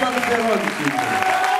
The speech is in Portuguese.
Fábio Perotti.